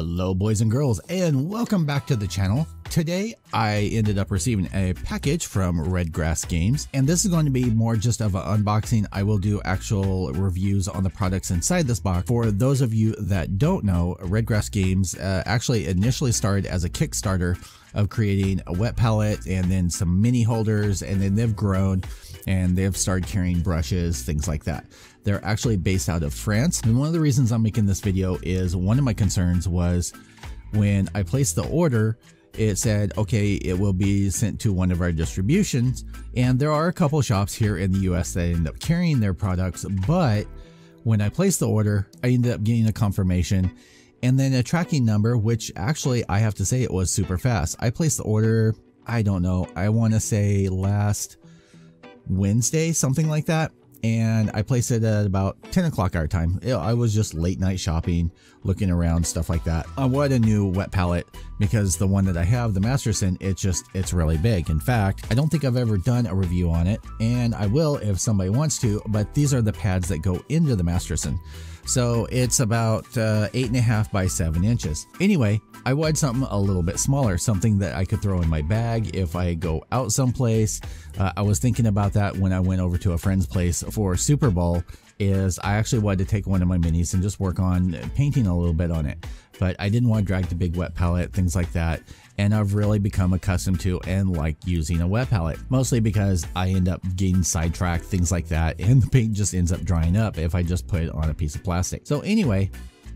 Hello boys and girls and welcome back to the channel. Today I ended up receiving a package from Redgrass Games and this is going to be more just of an unboxing. I will do actual reviews on the products inside this box. For those of you that don't know, Redgrass Games uh, actually initially started as a Kickstarter of creating a wet palette and then some mini holders and then they've grown and they've started carrying brushes, things like that. They're actually based out of France. And one of the reasons I'm making this video is one of my concerns was when I placed the order, it said, okay, it will be sent to one of our distributions. And there are a couple shops here in the US that end up carrying their products. But when I placed the order, I ended up getting a confirmation and then a tracking number, which actually I have to say it was super fast. I placed the order, I don't know, I want to say last Wednesday, something like that and I placed it at about 10 o'clock our time. I was just late night shopping, looking around, stuff like that. I wanted a new wet palette because the one that I have, the Masterson, it's just, it's really big. In fact, I don't think I've ever done a review on it, and I will if somebody wants to, but these are the pads that go into the Masterson. So it's about uh, eight and a half by seven inches. Anyway, I wanted something a little bit smaller, something that I could throw in my bag if I go out someplace. Uh, I was thinking about that when I went over to a friend's place for Super Bowl is I actually wanted to take one of my minis and just work on painting a little bit on it. But I didn't want to drag the big wet palette, things like that. And I've really become accustomed to and like using a wet palette, mostly because I end up getting sidetracked, things like that. And the paint just ends up drying up if I just put it on a piece of plastic. So anyway,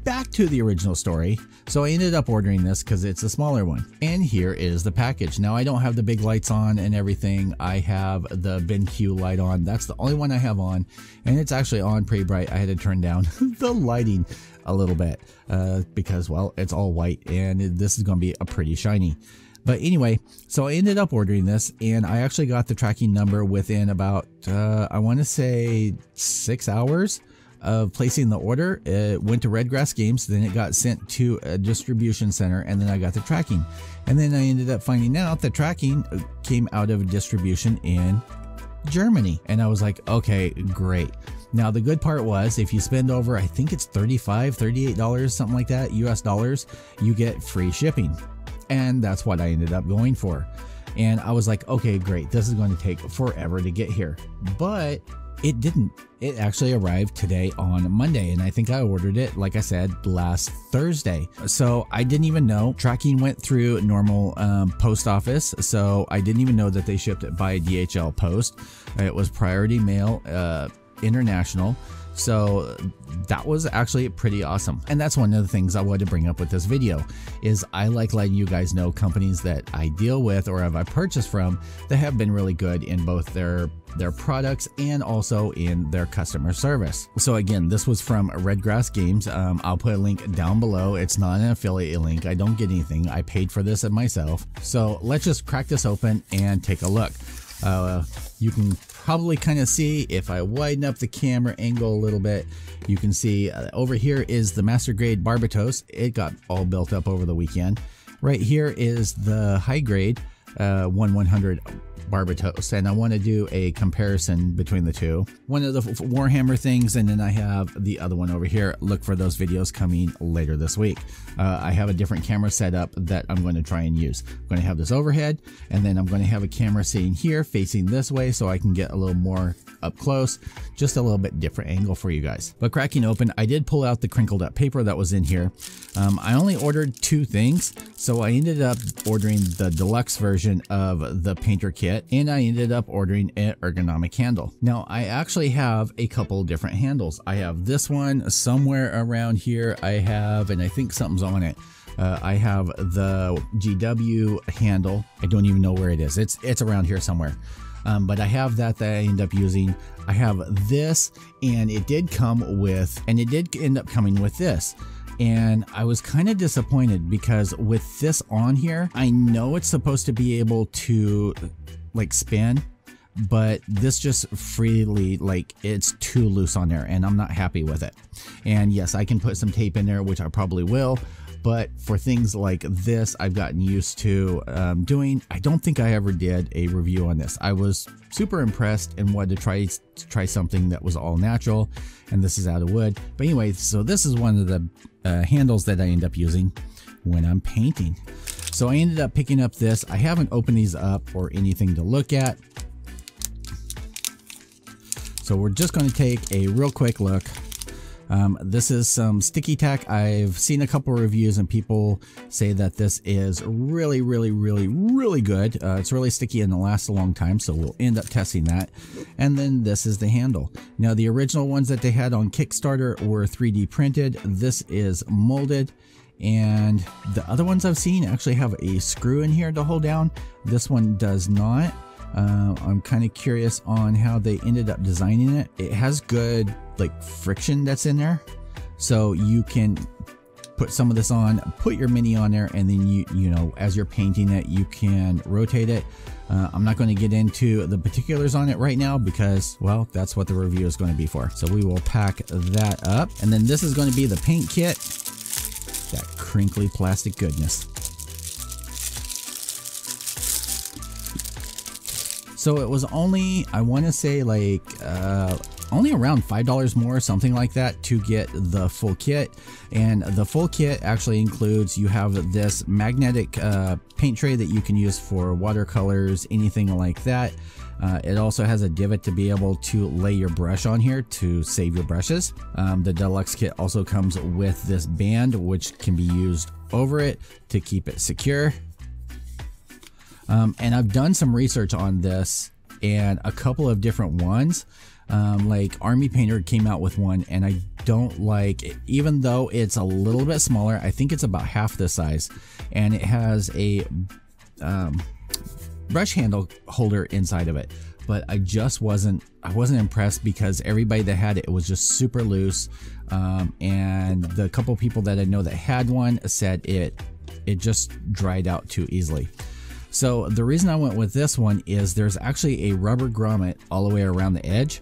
back to the original story. So I ended up ordering this because it's a smaller one. And here is the package. Now I don't have the big lights on and everything. I have the BenQ light on. That's the only one I have on. And it's actually on pretty bright. I had to turn down the lighting a little bit uh, because, well, it's all white and this is going to be a pretty shiny. But anyway, so I ended up ordering this and I actually got the tracking number within about, uh, I want to say six hours of placing the order. It went to Redgrass Games, then it got sent to a distribution center, and then I got the tracking. And then I ended up finding out the tracking came out of a distribution in Germany. And I was like, okay, great. Now, the good part was if you spend over, I think it's $35, $38, something like that, US dollars, you get free shipping. And that's what I ended up going for. And I was like, okay, great. This is going to take forever to get here. But it didn't. It actually arrived today on Monday, and I think I ordered it, like I said, last Thursday. So I didn't even know. Tracking went through normal um, post office, so I didn't even know that they shipped it by DHL post. It was priority mail uh, international. So that was actually pretty awesome. And that's one of the things I wanted to bring up with this video is I like letting you guys know companies that I deal with or have I purchased from that have been really good in both their their products and also in their customer service. So again, this was from Redgrass Games. Um, I'll put a link down below. It's not an affiliate link. I don't get anything. I paid for this myself. So let's just crack this open and take a look. Uh, you can probably kind of see if I widen up the camera angle a little bit, you can see uh, over here is the master grade Barbatos. It got all built up over the weekend. Right here is the high grade uh, 1 100 Barbatos, and I want to do a comparison between the two. One of the Warhammer things, and then I have the other one over here. Look for those videos coming later this week. Uh, I have a different camera setup that I'm going to try and use. I'm going to have this overhead, and then I'm going to have a camera sitting here facing this way so I can get a little more up close, just a little bit different angle for you guys. But cracking open, I did pull out the crinkled up paper that was in here. Um, I only ordered two things, so I ended up ordering the deluxe version of the painter kit, and I ended up ordering an ergonomic handle. Now, I actually have a couple different handles. I have this one somewhere around here. I have, and I think something's on it. Uh, I have the GW handle. I don't even know where it is. It's it's around here somewhere. Um, but I have that that I end up using. I have this, and it did come with, and it did end up coming with this. And I was kind of disappointed because with this on here, I know it's supposed to be able to like spin, but this just freely like it's too loose on there and I'm not happy with it. And yes, I can put some tape in there, which I probably will, but for things like this, I've gotten used to um, doing. I don't think I ever did a review on this. I was super impressed and wanted to try to try something that was all natural, and this is out of wood. But anyway, so this is one of the uh, handles that I end up using. When I'm painting. So I ended up picking up this. I haven't opened these up or anything to look at. So we're just going to take a real quick look. Um, this is some sticky tack. I've seen a couple reviews and people say that this is really, really, really, really good. Uh, it's really sticky and it lasts a long time, so we'll end up testing that. And then this is the handle. Now the original ones that they had on Kickstarter were 3D printed. This is molded and the other ones I've seen actually have a screw in here to hold down. This one does not. Uh, I'm kind of curious on how they ended up designing it. It has good like friction that's in there. So you can put some of this on, put your mini on there, and then you, you know, as you're painting it, you can rotate it. Uh, I'm not going to get into the particulars on it right now because, well, that's what the review is going to be for. So we will pack that up. And then this is going to be the paint kit. Crinkly plastic goodness. So it was only, I want to say like, uh, only around $5 more, something like that, to get the full kit. And the full kit actually includes, you have this magnetic uh, paint tray that you can use for watercolors, anything like that. Uh, it also has a divot to be able to lay your brush on here to save your brushes. Um, the deluxe kit also comes with this band, which can be used over it to keep it secure. Um, and I've done some research on this and a couple of different ones. Um, like Army Painter came out with one, and I don't like it, even though it's a little bit smaller. I think it's about half the size, and it has a um, brush handle holder inside of it. But I just wasn't I wasn't impressed because everybody that had it, it was just super loose, um, and the couple people that I know that had one said it it just dried out too easily. So the reason I went with this one is there's actually a rubber grommet all the way around the edge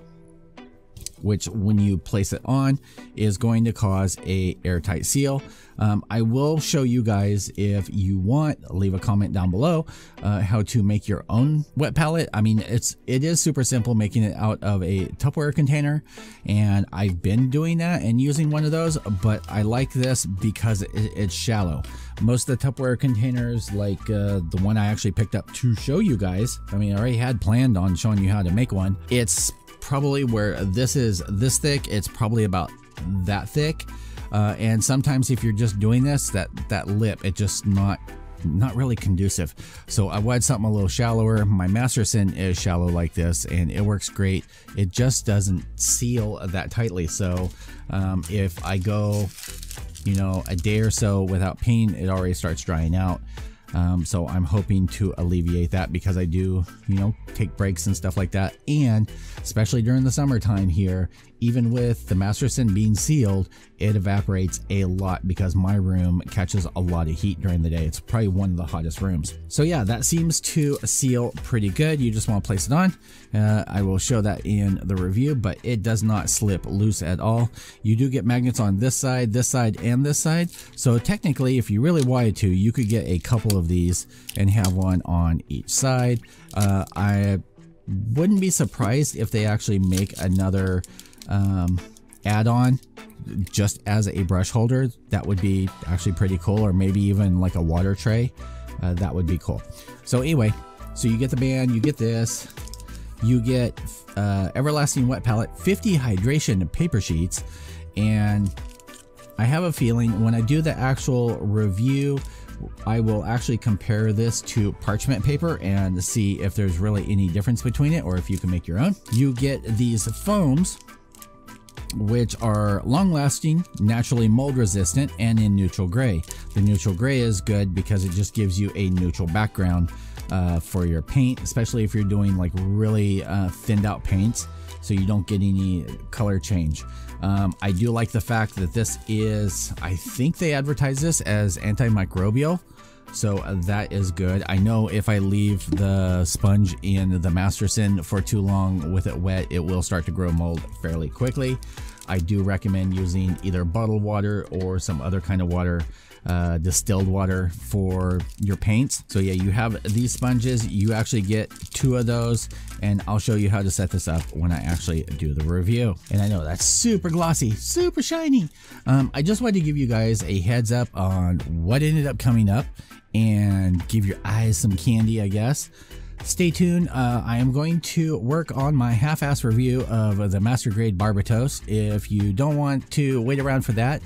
which when you place it on is going to cause a airtight seal. Um, I will show you guys if you want, leave a comment down below, uh, how to make your own wet palette. I mean, it's it is super simple making it out of a Tupperware container, and I've been doing that and using one of those, but I like this because it, it's shallow. Most of the Tupperware containers, like uh, the one I actually picked up to show you guys, I mean, I already had planned on showing you how to make one. It's probably where this is this thick, it's probably about that thick. Uh, and sometimes if you're just doing this, that, that lip, it just not not really conducive. So I wanted something a little shallower. My Masterson is shallow like this and it works great. It just doesn't seal that tightly. So um, if I go, you know, a day or so without pain, it already starts drying out. Um, so I'm hoping to alleviate that because I do, you know, take breaks and stuff like that. And especially during the summertime here, even with the Masterson being sealed, it evaporates a lot because my room catches a lot of heat during the day. It's probably one of the hottest rooms. So yeah, that seems to seal pretty good. You just want to place it on. Uh, I will show that in the review, but it does not slip loose at all. You do get magnets on this side, this side, and this side. So technically, if you really wanted to, you could get a couple of these and have one on each side. Uh, I wouldn't be surprised if they actually make another um, add-on just as a brush holder that would be actually pretty cool or maybe even like a water tray uh, that would be cool so anyway so you get the band you get this you get uh, everlasting wet palette 50 hydration paper sheets and I have a feeling when I do the actual review I will actually compare this to parchment paper and see if there's really any difference between it or if you can make your own. You get these foams which are long lasting, naturally mold resistant, and in neutral gray. The neutral gray is good because it just gives you a neutral background uh, for your paint, especially if you're doing like really uh, thinned out paints so you don't get any color change. Um, I do like the fact that this is, I think they advertise this as antimicrobial. So uh, that is good. I know if I leave the sponge in the Masterson for too long with it wet, it will start to grow mold fairly quickly. I do recommend using either bottled water or some other kind of water uh, distilled water for your paints. So yeah, you have these sponges. You actually get two of those and I'll show you how to set this up when I actually do the review. And I know that's super glossy, super shiny. Um, I just wanted to give you guys a heads up on what ended up coming up and give your eyes some candy, I guess. Stay tuned. Uh, I am going to work on my half-ass review of the Master Grade Barbatos. If you don't want to wait around for that,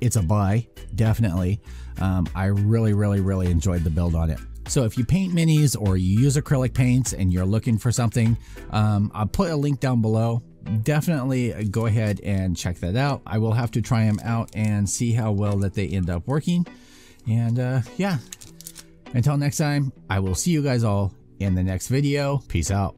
it's a buy, definitely. Um, I really, really, really enjoyed the build on it. So if you paint minis or you use acrylic paints and you're looking for something, um, I'll put a link down below. Definitely go ahead and check that out. I will have to try them out and see how well that they end up working. And uh, yeah, until next time, I will see you guys all in the next video. Peace out.